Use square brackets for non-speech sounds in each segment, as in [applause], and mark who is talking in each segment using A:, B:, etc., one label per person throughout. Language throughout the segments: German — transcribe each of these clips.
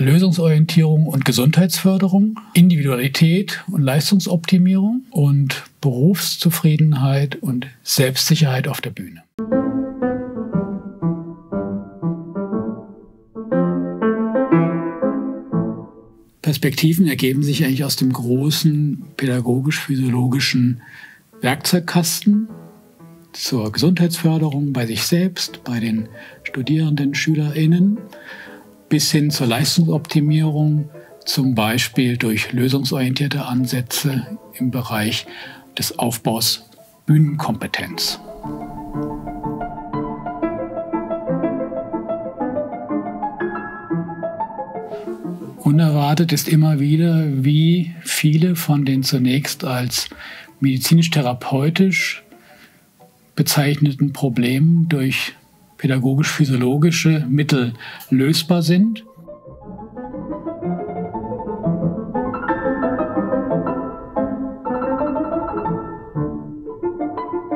A: Lösungsorientierung und Gesundheitsförderung, Individualität und Leistungsoptimierung und Berufszufriedenheit und Selbstsicherheit auf der Bühne. Perspektiven ergeben sich eigentlich aus dem großen pädagogisch-physiologischen Werkzeugkasten zur Gesundheitsförderung bei sich selbst, bei den Studierenden, SchülerInnen, bis hin zur Leistungsoptimierung, zum Beispiel durch lösungsorientierte Ansätze im Bereich des Aufbaus Bühnenkompetenz. Unerwartet ist immer wieder, wie viele von den zunächst als medizinisch-therapeutisch bezeichneten Problemen durch pädagogisch-physiologische Mittel lösbar sind.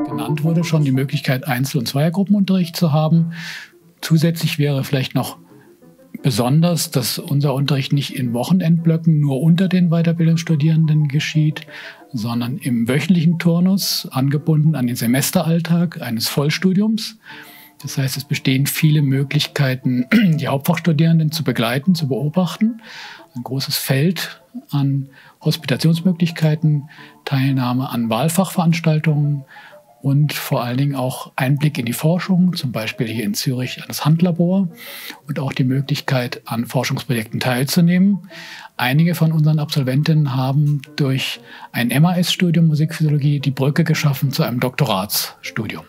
A: Genannt wurde schon die Möglichkeit, Einzel- und Zweiergruppenunterricht zu haben. Zusätzlich wäre vielleicht noch besonders, dass unser Unterricht nicht in Wochenendblöcken nur unter den Weiterbildungsstudierenden geschieht, sondern im wöchentlichen Turnus angebunden an den Semesteralltag eines Vollstudiums. Das heißt, es bestehen viele Möglichkeiten, [clears throat] die Hauptfachstudierenden zu begleiten, zu beobachten. Ein großes Feld an Hospitationsmöglichkeiten, Teilnahme an Wahlfachveranstaltungen und vor allen Dingen auch Einblick in die Forschung, zum Beispiel hier in Zürich an das Handlabor und auch die Möglichkeit, an Forschungsprojekten teilzunehmen. Einige von unseren Absolventinnen haben durch ein MAS-Studium Musikphysiologie die Brücke geschaffen zu einem Doktoratsstudium.